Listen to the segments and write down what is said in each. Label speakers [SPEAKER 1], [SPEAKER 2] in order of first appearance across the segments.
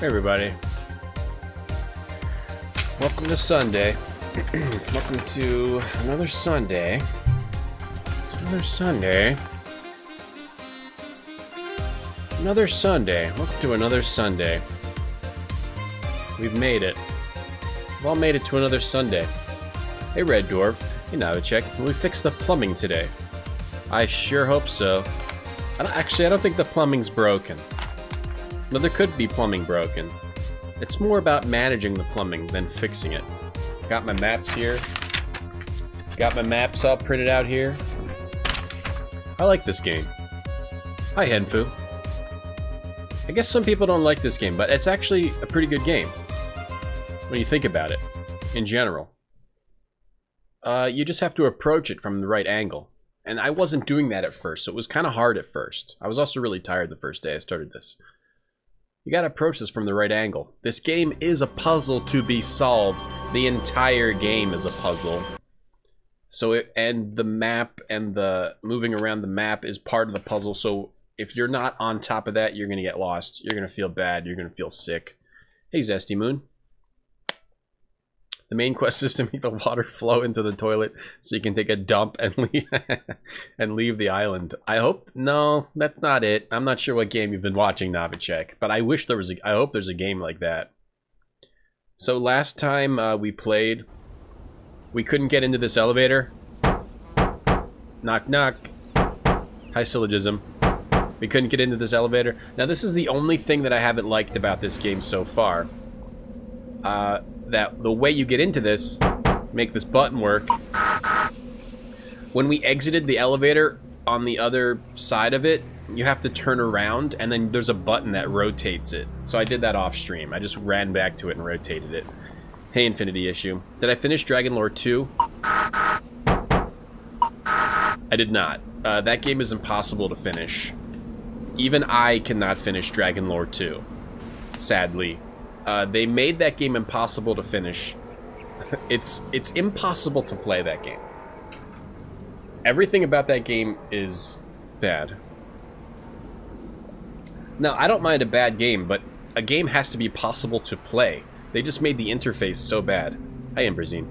[SPEAKER 1] Hey everybody. Welcome to Sunday. Welcome to another Sunday. It's another Sunday. Another Sunday. Welcome to another Sunday. We've made it. We've all made it to another Sunday. Hey Red Dwarf. Hey Navicek. Will we fix the plumbing today? I sure hope so. I actually, I don't think the plumbing's broken. But there could be plumbing broken. It's more about managing the plumbing than fixing it. Got my maps here. Got my maps all printed out here. I like this game. Hi, Henfu. I guess some people don't like this game, but it's actually a pretty good game. When you think about it, in general. Uh, you just have to approach it from the right angle. And I wasn't doing that at first, so it was kind of hard at first. I was also really tired the first day I started this. You gotta approach this from the right angle. This game is a puzzle to be solved. The entire game is a puzzle. So it, and the map and the moving around the map is part of the puzzle. So if you're not on top of that, you're gonna get lost. You're gonna feel bad. You're gonna feel sick. Hey, Zesty Moon. The main quest is to make the water flow into the toilet so you can take a dump and leave and leave the island. I hope no, that's not it. I'm not sure what game you've been watching, Novacek, but I wish there was a I hope there's a game like that. So last time uh, we played, we couldn't get into this elevator. Knock knock. High syllogism. We couldn't get into this elevator. Now this is the only thing that I haven't liked about this game so far. Uh, that the way you get into this, make this button work. When we exited the elevator on the other side of it, you have to turn around and then there's a button that rotates it. So I did that off stream. I just ran back to it and rotated it. Hey Infinity Issue. Did I finish Dragon Lore 2? I did not. Uh, that game is impossible to finish. Even I cannot finish Dragon Lore 2. Sadly. Uh, they made that game impossible to finish. it's it's impossible to play that game. Everything about that game is bad. Now, I don't mind a bad game, but a game has to be possible to play. They just made the interface so bad. Hi, Emberzine.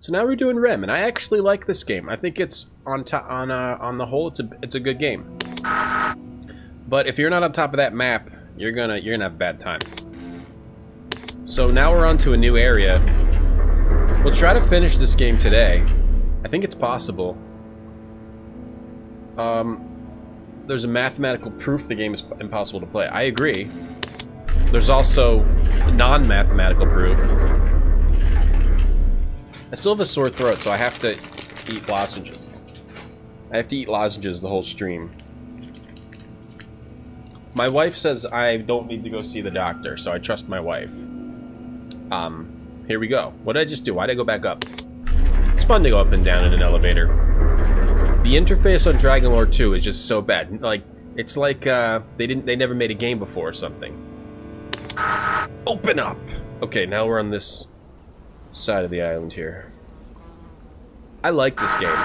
[SPEAKER 1] So now we're doing Rhem, and I actually like this game. I think it's on on uh, on the whole, it's a it's a good game. But if you're not on top of that map, you're gonna you're gonna have a bad time. So now we're on to a new area. We'll try to finish this game today. I think it's possible. Um, there's a mathematical proof the game is impossible to play. I agree. There's also non-mathematical proof. I still have a sore throat, so I have to eat lozenges. I have to eat lozenges the whole stream. My wife says I don't need to go see the doctor, so I trust my wife. Um, here we go. What did I just do? Why did I go back up? It's fun to go up and down in an elevator. The interface on Dragon Lore 2 is just so bad. Like, it's like, uh, they didn't, they never made a game before or something. Open up! Okay, now we're on this side of the island here. I like this game.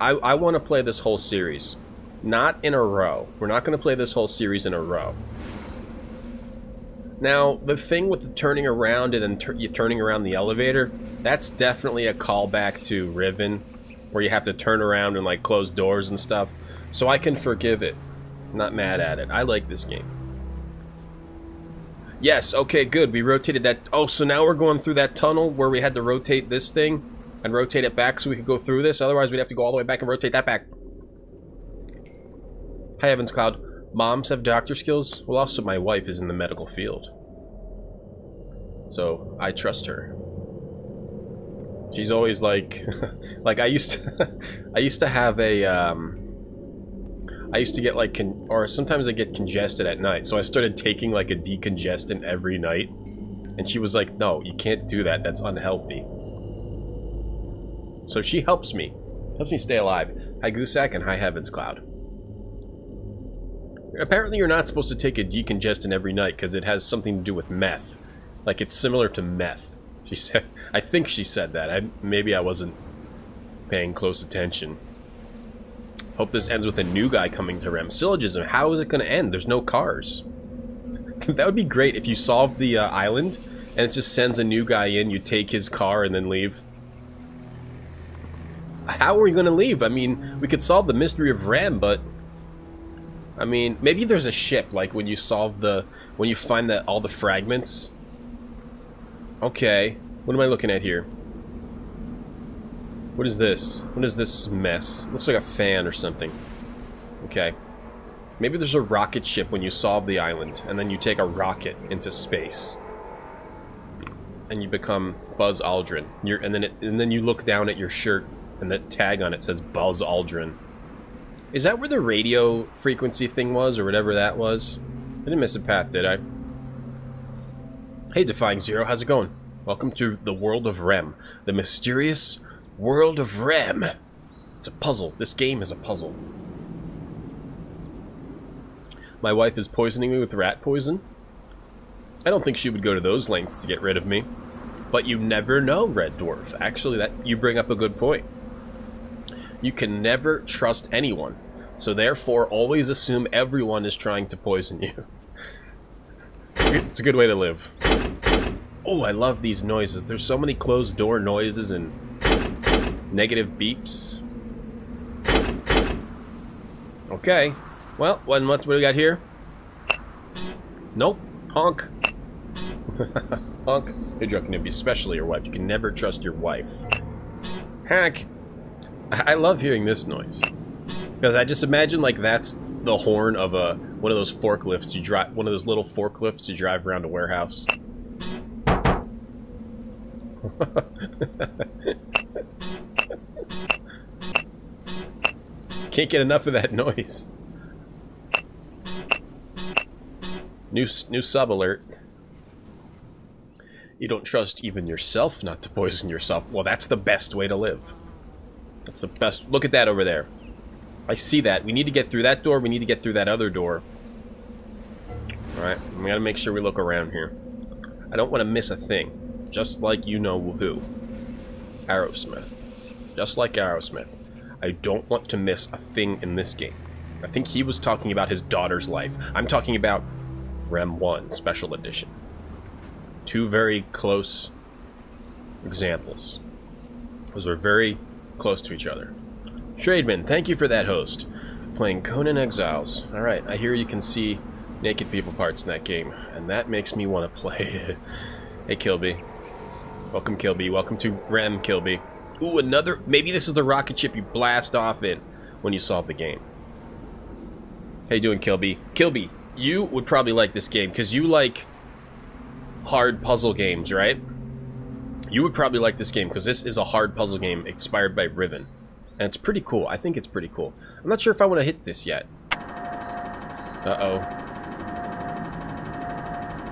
[SPEAKER 1] I, I want to play this whole series. Not in a row. We're not going to play this whole series in a row. Now, the thing with the turning around and then you turning around the elevator, that's definitely a callback to Riven, where you have to turn around and like close doors and stuff. So I can forgive it. Not mad at it. I like this game. Yes, okay, good. We rotated that. Oh, so now we're going through that tunnel where we had to rotate this thing and rotate it back so we could go through this. Otherwise, we'd have to go all the way back and rotate that back. Hi, Evans Cloud. Moms have doctor skills. Well, also my wife is in the medical field. So, I trust her. She's always like... like, I used to... I used to have a, um... I used to get like... Con or sometimes I get congested at night. So I started taking like a decongestant every night. And she was like, no, you can't do that. That's unhealthy. So she helps me. Helps me stay alive. Hi Goosack and hi Heavens Cloud. Apparently you're not supposed to take a decongestant every night because it has something to do with meth. Like it's similar to meth. She said, I think she said that. I, maybe I wasn't paying close attention. Hope this ends with a new guy coming to Rhem. Syllogism, how is it going to end? There's no cars. that would be great if you solve the uh, island and it just sends a new guy in, you take his car and then leave. How are we going to leave? I mean, we could solve the mystery of Rhem, but... I mean, maybe there's a ship, like when you solve the... When you find that all the fragments. Okay. What am I looking at here? What is this? What is this mess? Looks like a fan or something. Okay. Maybe there's a rocket ship when you solve the island, and then you take a rocket into space. And you become Buzz Aldrin. You're, and then it, and then you look down at your shirt and that tag on it says Buzz Aldrin. Is that where the radio frequency thing was, or whatever that was? I didn't miss a path, did I? Hey, Defying Zero, how's it going? Welcome to the world of Rhem, the mysterious world of Rhem. It's a puzzle. This game is a puzzle. My wife is poisoning me with rat poison. I don't think she would go to those lengths to get rid of me. But you never know, Red Dwarf. Actually, that you bring up a good point. You can never trust anyone. So therefore, always assume everyone is trying to poison you. It's a good, it's a good way to live. Oh, I love these noises. There's so many closed door noises and negative beeps. Okay. Well, what, what do we got here? Nope. Honk. Honk. You're to be especially your wife. You can never trust your wife. Hack. I love hearing this noise. Because I just imagine like that's the horn of a one of those forklifts you drive one of those little forklifts you drive around a warehouse. Can't get enough of that noise. New new sub alert. You don't trust even yourself not to poison yourself. Well, that's the best way to live. That's the best. Look at that over there. I see that. We need to get through that door. We need to get through that other door. Alright, we gotta make sure we look around here. I don't want to miss a thing. Just like you know who. Aerosmith. Just like Aerosmith. I don't want to miss a thing in this game. I think he was talking about his daughter's life. I'm talking about Rhem 1 Special Edition. Two very close examples. Those are very close to each other. Trademan, thank you for that host. Playing Conan Exiles. Alright, I hear you can see naked people parts in that game, and that makes me want to play hey, Kilby. Welcome, Kilby. Welcome to Rhem, Kilby. Ooh, another... Maybe this is the rocket ship you blast off in when you solve the game. How you doing, Kilby? Kilby, you would probably like this game, because you like hard puzzle games, right? You would probably like this game, because this is a hard puzzle game inspired by Riven. And it's pretty cool. I think it's pretty cool. I'm not sure if I want to hit this yet. Uh-oh.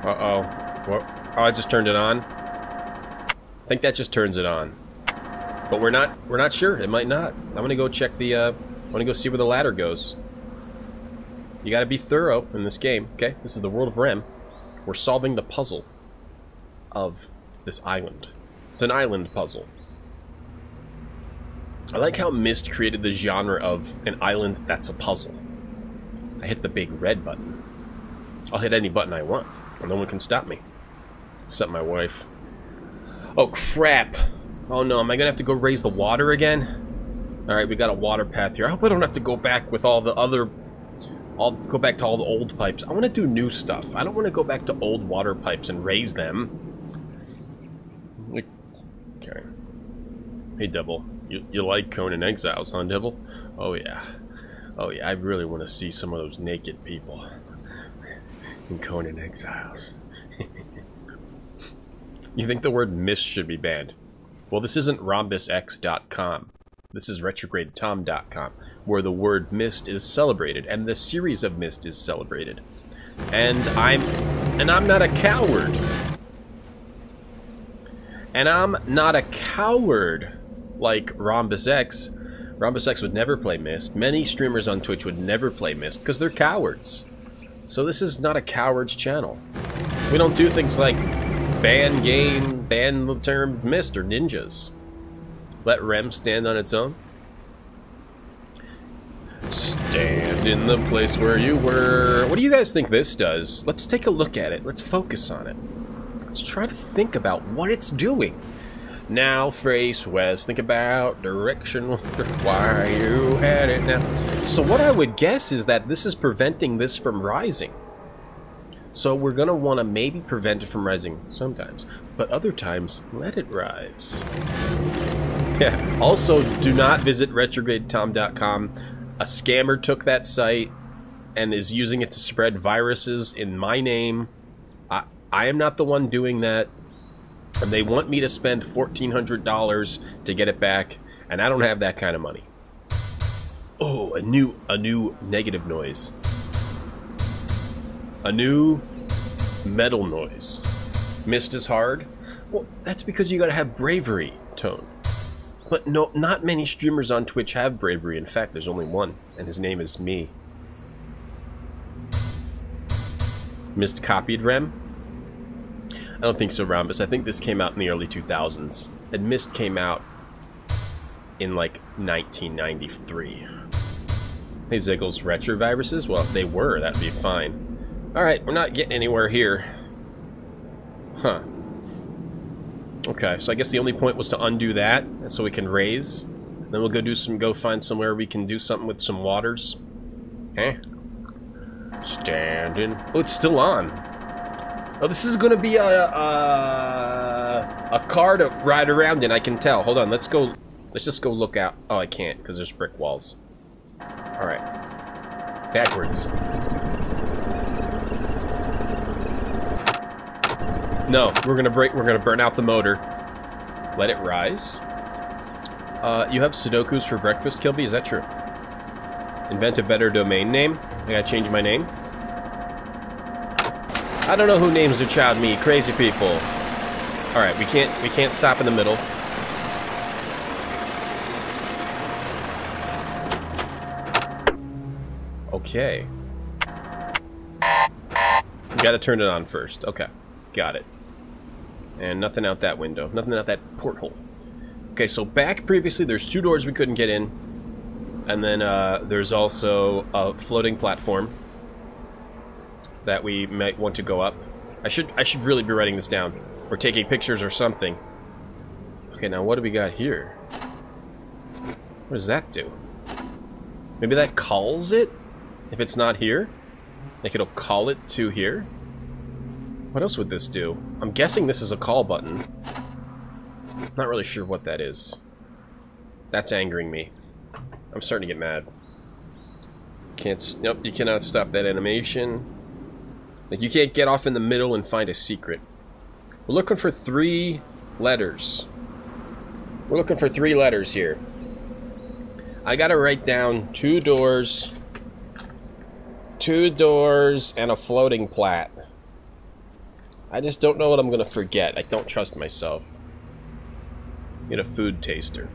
[SPEAKER 1] Uh-oh. What? Oh, I just turned it on? I think that just turns it on. But we're not we're not sure. It might not. I'm gonna go check the uh I'm gonna go see where the ladder goes. You gotta be thorough in this game, okay? This is the world of Rhem. We're solving the puzzle of this island. It's an island puzzle. I like how Myst created the genre of an island that's a puzzle. I hit the big red button. I'll hit any button I want, and no one can stop me. Except my wife. Oh, crap! Oh no, am I gonna have to go raise the water again? Alright, we got a water path here. I hope I don't have to go back with all the other... I'll go back to all the old pipes. I want to do new stuff. I don't want to go back to old water pipes and raise them. Okay. Hey, Devil. You, you like Conan Exiles, huh, Devil? Oh, yeah. Oh, yeah, I really want to see some of those naked people in Conan Exiles. you think the word Myst should be banned? Well, this isn't rhombusx.com. This is retrogradetom.com, where the word Myst is celebrated, and the series of Myst is celebrated. And I'm... and I'm not a coward. And I'm not a coward like Rhombus X. Rhombus X would never play Myst. Many streamers on Twitch would never play Myst because they're cowards. So this is not a coward's channel. We don't do things like ban game, ban the term Myst or ninjas. Let Rhem stand on its own. Stand in the place where you were. What do you guys think this does? Let's take a look at it. Let's focus on it. Let's try to think about what it's doing. Now face west. Think about direction. Why you had it now. So what I would guess is that this is preventing this from rising. So we're going to want to maybe prevent it from rising sometimes. But other times, let it rise. Yeah. Also, do not visit retrogradetom.com. A scammer took that site and is using it to spread viruses in my name. I, I am not the one doing that. And they want me to spend $1,400 to get it back, and I don't have that kind of money. Oh, a new, a new negative noise. A new metal noise. Myst is hard? Well, that's because you gotta have bravery, Tone. But no, not many streamers on Twitch have bravery. In fact, there's only one, and his name is me. Myst copied Rhem? I don't think so, Rhombus. I think this came out in the early 2000s. And Myst came out in like 1993. Hey, Ziggles, retroviruses? Well, if they were, that'd be fine. Alright, we're not getting anywhere here. Huh. Okay, so I guess the only point was to undo that, so we can raise. Then we'll go do some, go find somewhere we can do something with some waters. Eh? Standing. Oh, it's still on. Oh, this is gonna be a, a, a car to ride around in, I can tell. Hold on, let's go, let's just go look out. Oh, I can't, because there's brick walls. Alright. Backwards. No, we're gonna break. We're gonna burn out the motor. Let it rise. Uh, you have Sudokus for breakfast, Kilby? Is that true? Invent a better domain name. I gotta change my name. I don't know who names their child me. Crazy people. All right, we can't. We can't stop in the middle. Okay. We gotta turn it on first. Okay. Got it. And nothing out that window. Nothing out that porthole. Okay, so back previously, there's two doors we couldn't get in. And then uh, there's also a floating platform that we might want to go up. I should I should really be writing this down. Or taking pictures or something. Okay, now what do we got here? What does that do? Maybe that calls it? If it's not here? Like it'll call it to here? What else would this do? I'm guessing this is a call button. Not really sure what that is. That's angering me. I'm starting to get mad. Can't. Nope, you cannot stop that animation. Like, you can't get off in the middle and find a secret. We're looking for three letters. We're looking for three letters here. I gotta write down two doors, two doors, and a floating plat. I just don't know what I'm gonna forget. I don't trust myself. Get a food taster.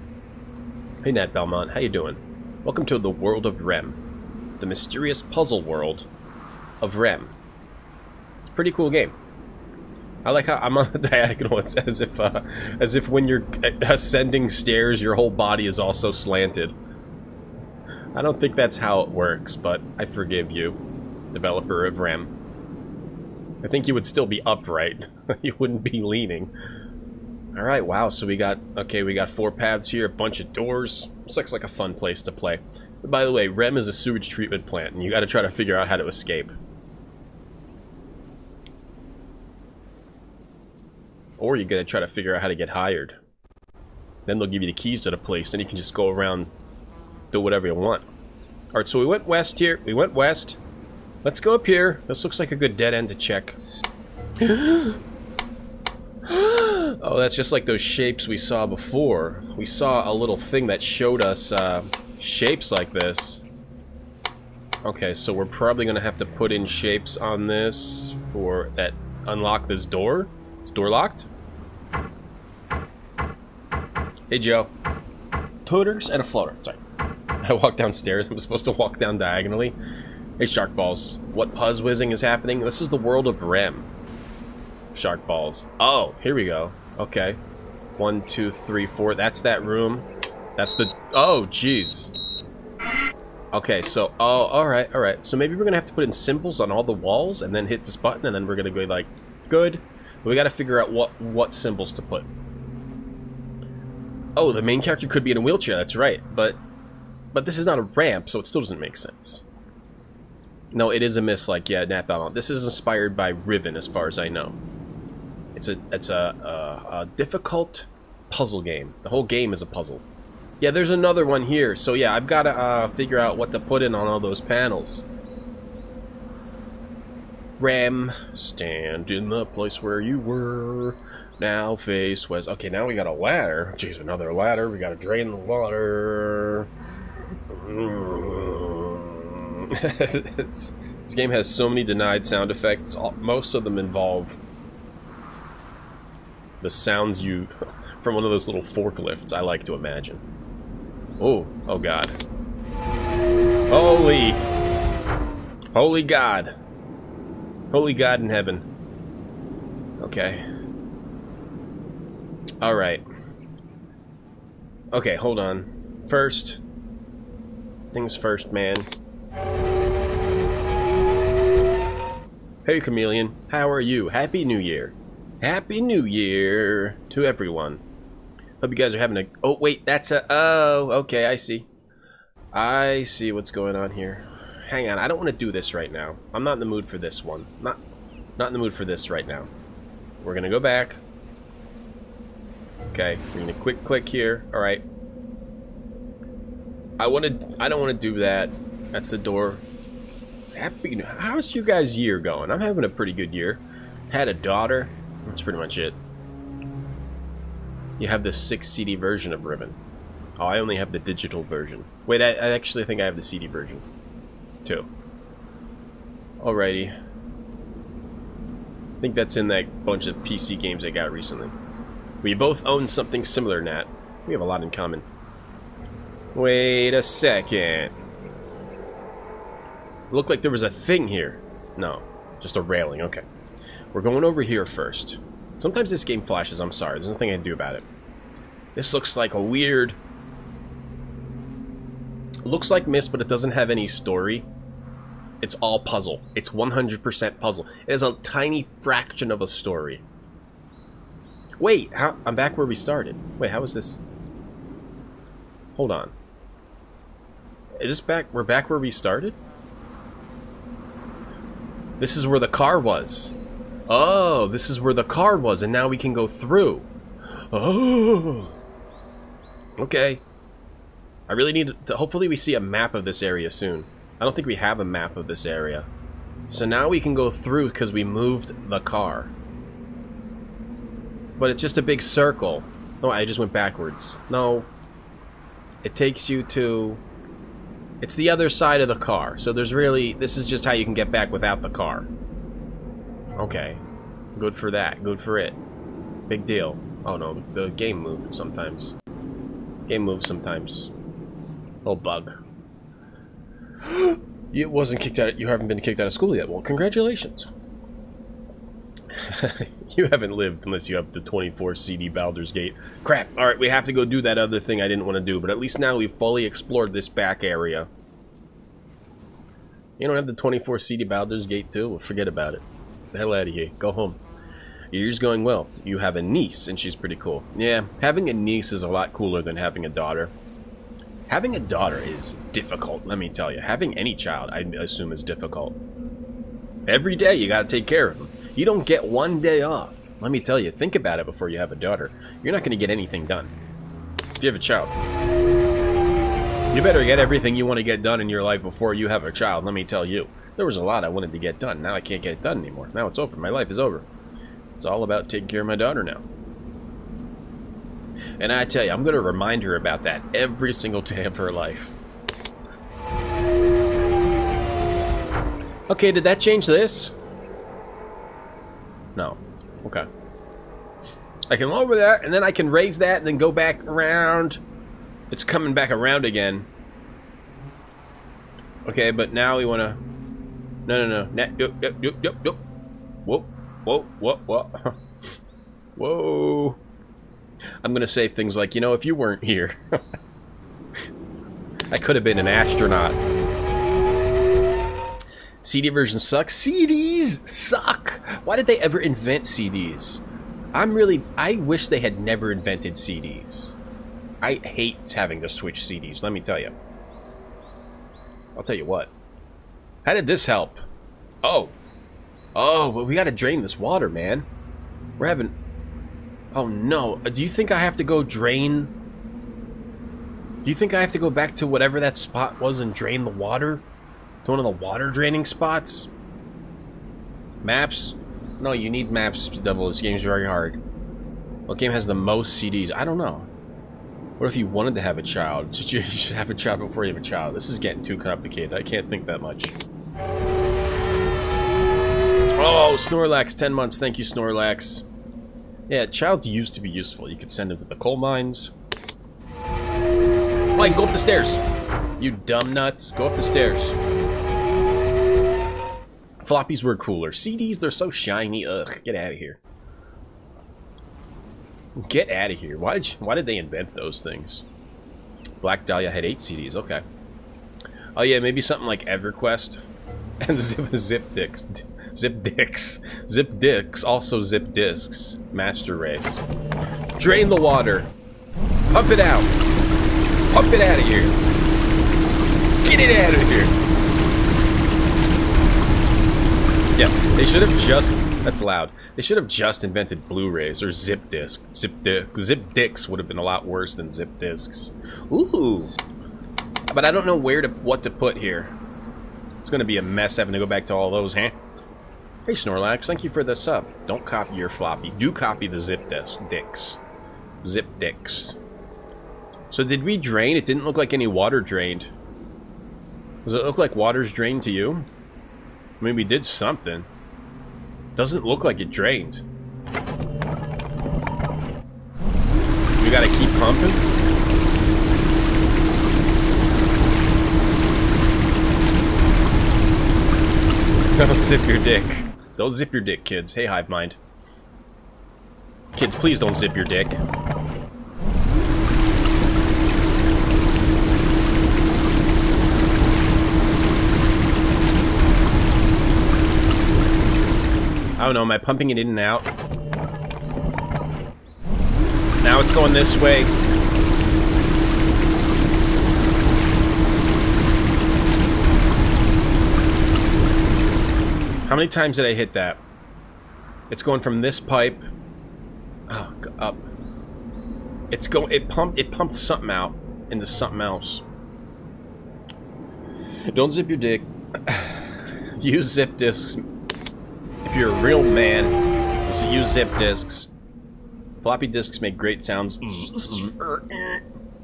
[SPEAKER 1] Hey Nat Belmont, how you doing? Welcome to the world of Rhem. The mysterious puzzle world of Rhem. Pretty cool game. I like how I'm on a diagonal. It's as if, uh, as if when you're ascending stairs, your whole body is also slanted. I don't think that's how it works, but I forgive you, developer of Rhem. I think you would still be upright. you wouldn't be leaning. Alright, wow, so we got, okay, we got four paths here, a bunch of doors. This looks like a fun place to play. By the way, Rhem is a sewage treatment plant, and you gotta try to figure out how to escape. Or you're going to try to figure out how to get hired. Then they'll give you the keys to the place, then you can just go around, do whatever you want. Alright, so we went west here, we went west. Let's go up here. This looks like a good dead end to check. oh, that's just like those shapes we saw before. We saw a little thing that showed us uh, shapes like this. Okay, so we're probably going to have to put in shapes on this for that unlock this door. Is door locked? Hey, Joe. Tutors and a floater. Sorry. I walked downstairs. I'm supposed to walk down diagonally. Hey, Shark Balls. What Puzz Whizzing is happening? This is the world of Rhem. Shark Balls. Oh, here we go. Okay. One, two, three, four. That's that room. That's the... Oh, jeez. Okay, so, oh, alright, alright. So maybe we're gonna have to put in symbols on all the walls and then hit this button and then we're gonna go like, good. But we gotta figure out what, what symbols to put. Oh, the main character could be in a wheelchair, that's right. But, but this is not a ramp, so it still doesn't make sense. No, it is a miss like, yeah, Nat Ballant. This is inspired by Riven, as far as I know. It's a, it's a, a, a difficult puzzle game. The whole game is a puzzle. Yeah, there's another one here. So yeah, I've got to uh, figure out what to put in on all those panels. Ram, stand in the place where you were. Now face west. Okay, now we got a ladder. Jeez, another ladder. We got to drain the water. Mm. this game has so many denied sound effects. Most of them involve the sounds you from one of those little forklifts. I like to imagine. Oh, oh God. Holy, holy God, holy God in heaven. Okay. All right. Okay, hold on. First, things first, man. Hey, Chameleon. How are you? Happy New Year. Happy New Year to everyone. Hope you guys are having a... Oh, wait, that's a... Oh, okay, I see. I see what's going on here. Hang on, I don't want to do this right now. I'm not in the mood for this one. Not, not in the mood for this right now. We're going to go back. Okay, we're going to quick click here. All right. I want to... I don't want to do that. That's the door. Happy... How's your guys' year going? I'm having a pretty good year. Had a daughter. That's pretty much it. You have the 6 CD version of Riven. Oh, I only have the digital version. Wait, I, I actually think I have the CD version. Too. Alrighty. I think that's in that bunch of PC games I got recently. We both own something similar, Nat. We have a lot in common. Wait a second. Looked like there was a thing here. No, just a railing. Okay. We're going over here first. Sometimes this game flashes, I'm sorry. There's nothing I can do about it. This looks like a weird... Looks like Myst, but it doesn't have any story. It's all puzzle. It's 100% puzzle. It is a tiny fraction of a story. Wait, how, I'm back where we started. Wait, how is this... Hold on. Is this back... We're back where we started? This is where the car was. Oh, this is where the car was, and now we can go through. Oh. Okay. I really need to... Hopefully we see a map of this area soon. I don't think we have a map of this area. So now we can go through because we moved the car. But it's just a big circle. Oh, I just went backwards. No. It takes you to... It's the other side of the car. So there's really... This is just how you can get back without the car. Okay. Good for that. Good for it. Big deal. Oh no, the game moves sometimes. Game moves sometimes. Oh bug. you wasn't kicked out. You haven't been kicked out of school yet. Well, congratulations. you haven't lived unless you have the 24 CD Baldur's Gate. Crap. All right, we have to go do that other thing I didn't want to do, but at least now we've fully explored this back area. You don't have the 24 CD Baldur's Gate too? Well, forget about it the hell out of here. Go home. Your year's going well. You have a niece, and she's pretty cool. Yeah, having a niece is a lot cooler than having a daughter. Having a daughter is difficult, let me tell you. Having any child, I assume, is difficult. Every day you gotta take care of them. You don't get one day off. Let me tell you, think about it before you have a daughter. You're not gonna get anything done. If you have a child. You better get everything you want to get done in your life before you have a child, let me tell you. There was a lot I wanted to get done. Now I can't get it done anymore. Now it's over. My life is over. It's all about taking care of my daughter now. And I tell you, I'm going to remind her about that every single day of her life. Okay, did that change this? No. Okay. I can lower that, and then I can raise that, and then go back around. It's coming back around again. Okay, but now we want to no, no, no. Yep, yep, yep, yep, yep. Whoa, whoa, whoa, whoa. Whoa. I'm going to say things like, you know, if you weren't here, I could have been an astronaut. CD version sucks. CDs suck. Why did they ever invent CDs? I'm really. I wish they had never invented CDs. I hate having to switch CDs. Let me tell you. I'll tell you what. How did this help? Oh. Oh, but we gotta drain this water, man. We're having... Oh, no. Uh, do you think I have to go drain... Do you think I have to go back to whatever that spot was and drain the water? To one of the water draining spots? Maps? No, you need maps to double. This game's very hard. What game has the most CDs? I don't know. What if you wanted to have a child? You should have a child before you have a child. This is getting too complicated. I can't think that much. Oh, Snorlax, 10 months. Thank you, Snorlax. Yeah, childs used to be useful. You could send them to the coal mines. Mike, go up the stairs. You dumb nuts. Go up the stairs. Floppies were cooler. CDs, they're so shiny. Ugh, get out of here. Get out of here. Why did, you, why did they invent those things? Black Dahlia had eight CDs. Okay. Oh, yeah, maybe something like EverQuest. And Zip, zip Dicks. Zip Dicks. Zip Dicks. Also Zip Discs. Master Race. Drain the water. Pump it out. Pump it out of here. Get it out of here. Yeah, they should have just... That's loud. They should have just invented Blu-rays or zip disc. Zip disc. Zip discs would have been a lot worse than zip discs. Ooh. But I don't know where to what to put here. It's going to be a mess having to go back to all those, huh? Hey Snorlax, thank you for the sub. Don't copy your floppy. Do copy the zip disc dicks. Zip dicks. So did we drain? It didn't look like any water drained. Does it look like water's drained to you? I mean, we did something. Doesn't look like it drained. We gotta keep pumping? Don't zip your dick. Don't zip your dick, kids. Hey, Hive Mind. Kids, please don't zip your dick. I don't know, am I pumping it in and out? Now it's going this way. How many times did I hit that? It's going from this pipe oh, up. It's going. It pumped. It pumped something out into something else. Don't zip your dick. Use zip discs. If you're a real man, use zip discs. Floppy disks make great sounds.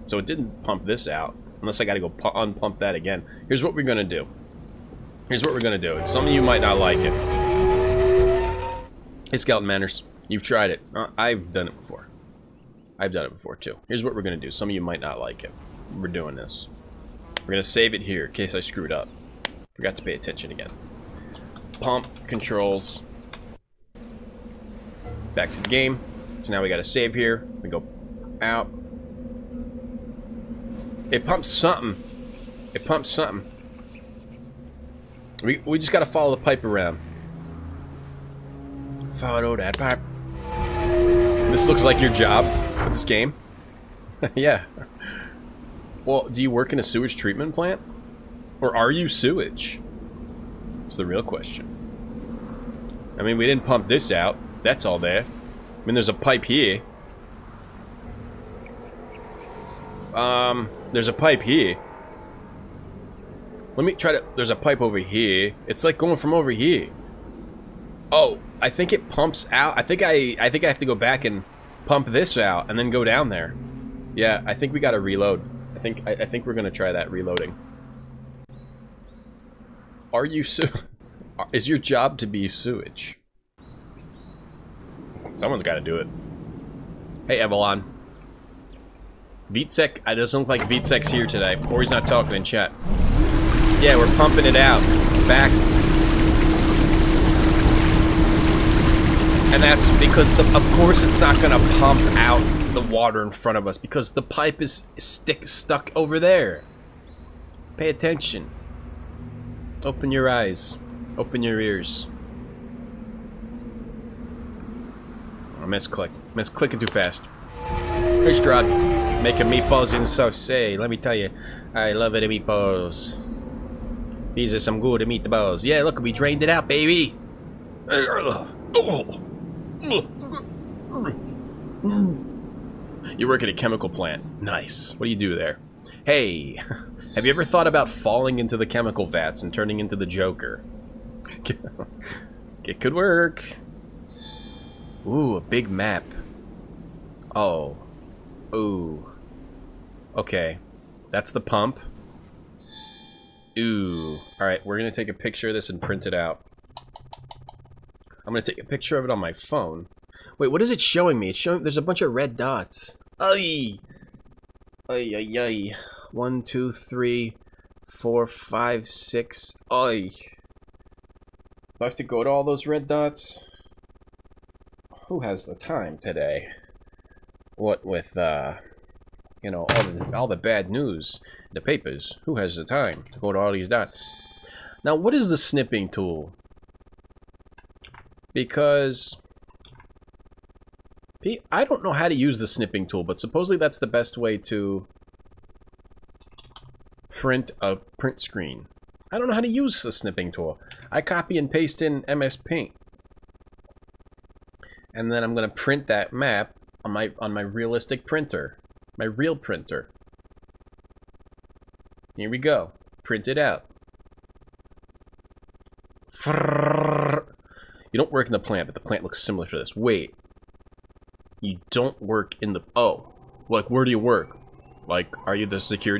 [SPEAKER 1] So it didn't pump this out. Unless I gotta go unpump that again. Here's what we're gonna do. Here's what we're gonna do. Some of you might not like it. Hey, Skeleton Manners. You've tried it. Uh, I've done it before. I've done it before, too. Here's what we're gonna do. Some of you might not like it. We're doing this. We're gonna save it here in case I screwed up. Forgot to pay attention again. Pump controls. Back to the game. So now we gotta save here. We go out. It pumps something. It pumps something. We, we just gotta follow the pipe around. Follow that pipe. This looks like your job with this game. yeah. Well, do you work in a sewage treatment plant? Or are you sewage? It's the real question. I mean, we didn't pump this out. That's all there. I mean, there's a pipe here. Um, there's a pipe here. Let me try to... There's a pipe over here. It's like going from over here. Oh, I think it pumps out. I think I I think I have to go back and pump this out and then go down there. Yeah, I think we got to reload. I think I, I, think we're gonna try that reloading. Are you su Is your job to be sewage? Someone's got to do it. Hey, Evelon. Vitsek, it doesn't look like Vitsek's here today, or he's not talking in chat. Yeah, we're pumping it out. Back. And that's because, the, of course, it's not going to pump out the water in front of us because the pipe is stick stuck over there. Pay attention. Open your eyes. Open your ears. Oh, I miss click. Miss clicking too fast. Hey, Strahd. Making meatballs in sauce. Let me tell you, I love it meatballs. These are some good meatballs. Yeah, look, we drained it out, baby. You work at a chemical plant. Nice. What do you do there? Hey, have you ever thought about falling into the chemical vats and turning into the Joker? it could work. Ooh, a big map. Oh. Ooh. Okay. That's the pump. Ooh. Alright, we're going to take a picture of this and print it out. I'm going to take a picture of it on my phone. Wait, what is it showing me? It's showing there's a bunch of red dots. Ay! Ay, ay, ay. One, two, three, four, five, six. Ay. Do I have to go to all those red dots? Who has the time today? What with, uh, you know, all the, all the bad news, the papers. Who has the time to go to all these dots? Now, what is the snipping tool? Because I don't know how to use the snipping tool, but supposedly that's the best way to print a print screen. I don't know how to use the snipping tool. I copy and paste in MS Paint. And then I'm going to print that map on my on my realistic printer. My real printer. Here we go. Print it out. You don't work in the plant, but the plant looks similar to this. Wait, you don't work in the... Oh. Like, where do you work? Like, are you the security